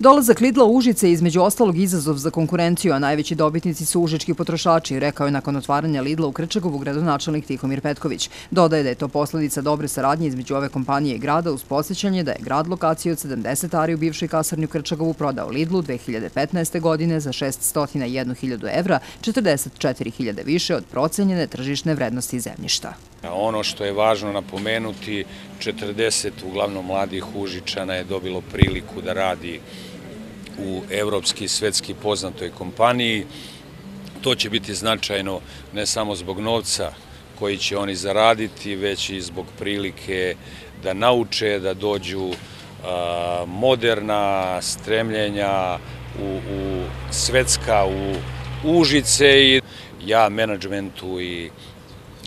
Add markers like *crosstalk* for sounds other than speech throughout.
Dolazak Lidla u Užice je između ostalog izazov za konkurenciju, a najveći dobitnici su užički potrošači, rekao je nakon otvaranja Lidla u Krčagovu gradonačelnik Tihomir Petković. Dodaje da je to posledica dobre saradnje između ove kompanije i grada uz posjećanje da je grad lokaciju od 70 ari u bivšoj kasarni u Krčagovu prodao Lidlu 2015. godine za 601.000 evra, 44.000 više od procenjene tržišne vrednosti zemljišta. Ono što je važno napomenuti, 40 uglavnom mladih Užičana je dobilo priliku da radi u evropski i svetski poznatoj kompaniji. To će biti značajno ne samo zbog novca koji će oni zaraditi, već i zbog prilike da nauče, da dođu moderna stremljenja u svetska, u Užice. Ja menadžmentu i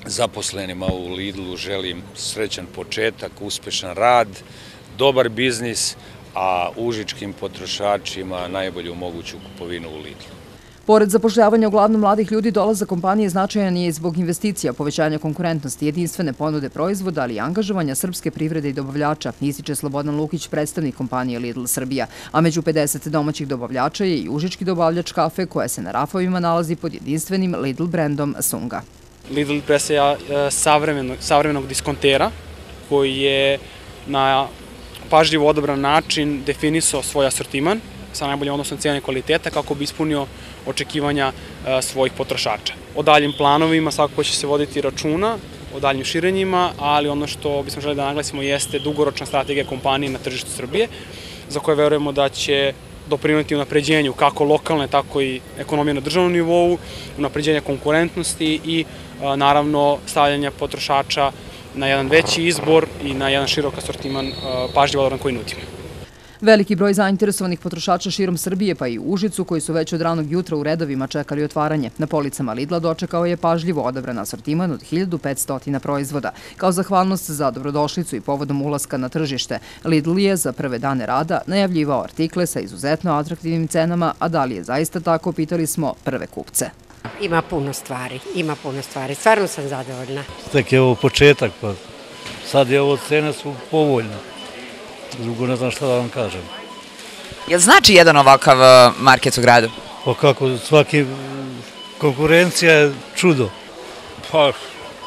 zaposlenima u Lidlu želim srećan početak, uspešan rad, dobar biznis, a užičkim potrošačima najbolju moguću kupovinu u Lidlu. Pored zapošljavanja uglavnom mladih ljudi, dolaza kompanije značajan je zbog investicija, povećanja konkurentnosti, jedinstvene ponude proizvoda, ali i angažovanja srpske privrede i dobavljača, ističe Slobodan Lukić, predstavnik kompanije Lidl Srbija. A među 50 domaćih dobavljača je i užički dobavljač kafe koja se na rafovima nalazi pod jedinstvenim Lidl brandom Sunga. Lidl preseja e, savremenog diskontera koji je na pažljivo odabran način definisao svoj asortiman sa najboljim odnosom cijene kvaliteta kako bi ispunio očekivanja e, svojih potrošača. O daljim planovima svakako će se voditi računa, o daljim širenjima, ali ono što bismo želi da naglasimo jeste dugoročna strategija kompanije na tržištu Srbije, za koje verujemo da će doprinuti unapređenju kako lokalne, tako i ekonomije na državnom nivou, unapređenja konkurentnosti i e, naravno stavljanja potrošača na jedan veći izbor i na jedan širok asortiman pažnje valoran koji nudimo. Veliki broj zainteresovanih potrošača širom Srbije pa i Užicu koji su već od ranog jutra u redovima čekali otvaranje. Na policama Lidla dočekao je pažljivo odabran asortiman od 1500 proizvoda. Kao zahvalnost za dobrodošlicu i povodom ulaska na tržište, Lidl je za prve dane rada najavljivao artikle sa izuzetno atraktivnim cenama, a da li je zaista tako, pitali smo prve kupce. Ima puno stvari, ima puno stvari. Stvarno sam zadovoljna. Tek je ovo početak, pa sad je ovo cene su povoljne. Drugo ne znam šta da vam kažem. Je li znači jedan ovakav e, market u gradu? Pa kako, svaki konkurencija je čudo. Pa,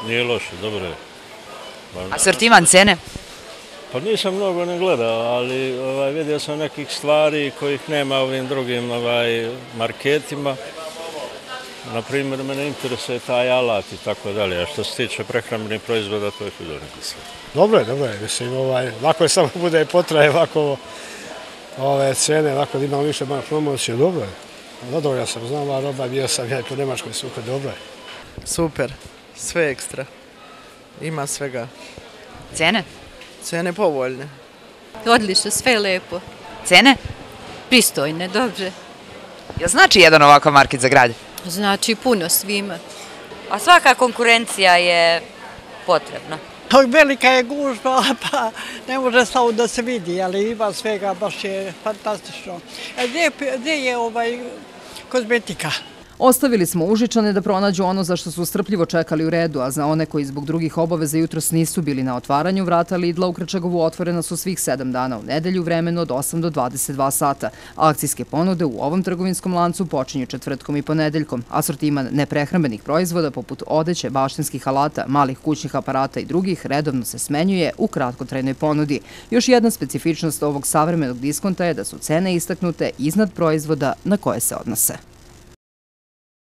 nije loše, dobro je. Asortiman cene? Pa nisam mnogo ne gledao, ali ovaj, vidio sam nekih stvari kojih nema ovim drugim ovaj, marketima. Naprimjer, mene interesuje taj alat i tako dalje, a što se tiče prehrambenih proizvoda, to je fidornik sve. Dobro je, dobro je, mislim, ovaj, lako je samo bude potraje ovako ove cene, da imamo više malo promocije, dobro je. Zadovoljan sam, znam ova roba, bio sam ja i po Nemačkoj suho, dobro je. Super, sve ekstra, ima svega. Cene? Cene povoljne. Odlično, sve lepo. Cene? Pristojne, dobro. Jel znači jedan ovakav market za grad? Znači puno svima. A svaka konkurencija je potrebna. Velika je gužba, *laughs* pa ne može samo da se vidi, ali ima svega, baš je fantastično. E, gdje je ovaj kozmetika? Ostavili smo Užičane da pronađu ono za što su strpljivo čekali u redu, a za one koji zbog drugih obaveza jutros nisu bili na otvaranju vrata Lidla u Krčagovu otvorena su svih sedam dana u nedelju vremenu od 8 do 22 sata. Akcijske ponude u ovom trgovinskom lancu počinju četvrtkom i ponedeljkom. Asortiman neprehrambenih proizvoda poput odeće, baštinskih alata, malih kućnih aparata i drugih redovno se smenjuje u kratkotrajnoj ponudi. Još jedna specifičnost ovog savremenog diskonta je da su cene istaknute iznad proizvoda na koje se odnose.